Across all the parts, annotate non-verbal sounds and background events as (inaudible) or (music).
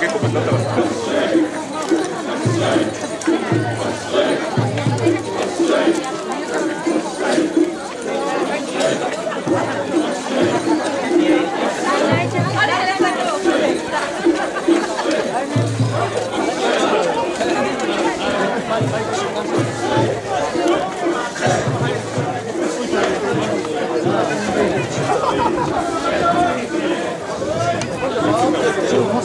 結構ぶつかったから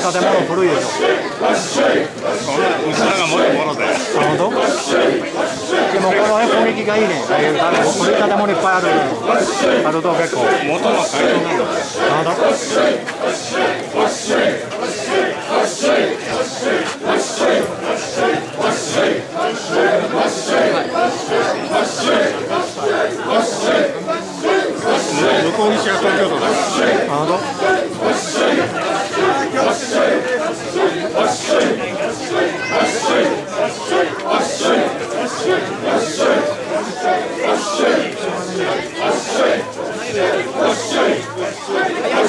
建物古いでしょこんな後ろがもろもろで。あ本当でもこの辺攻撃がいいね。ああいっぱいある。あると結構。元の会場なんだ。あ本当向こう西が東京都だあ本当あとこ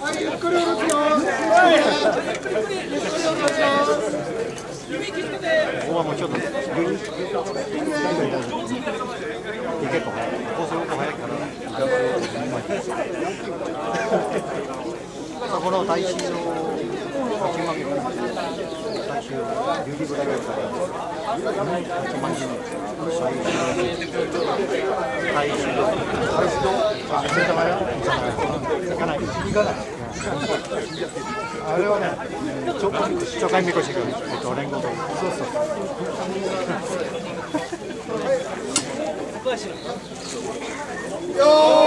はい、ゆっくり動くよ。はもうちょっとギュッ結構早いこうすると早いから。そこの大衆の8万円大衆有利ぐらいから8万円大衆大衆とセンター前行かない行かないあれはね、ちょっかいみこしが、えっと、連合と。そうそう。よ (laughs) ー